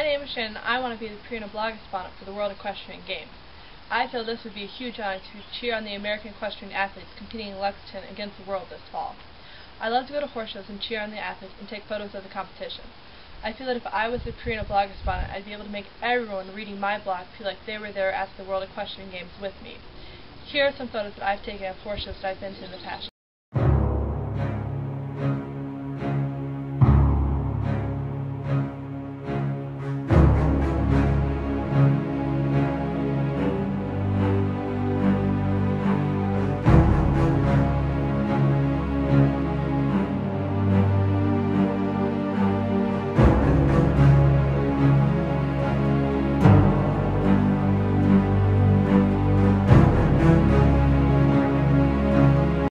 My name is Shannon. I want to be the Purina blog correspondent for the World Equestrian Games. I feel this would be a huge honor to cheer on the American equestrian athletes competing in Lexington against the world this fall. I love to go to horse shows and cheer on the athletes and take photos of the competition. I feel that if I was the Purina blog correspondent, I'd be able to make everyone reading my blog feel like they were there at the World Equestrian Games with me. Here are some photos that I've taken of horse shows that I've been to in the past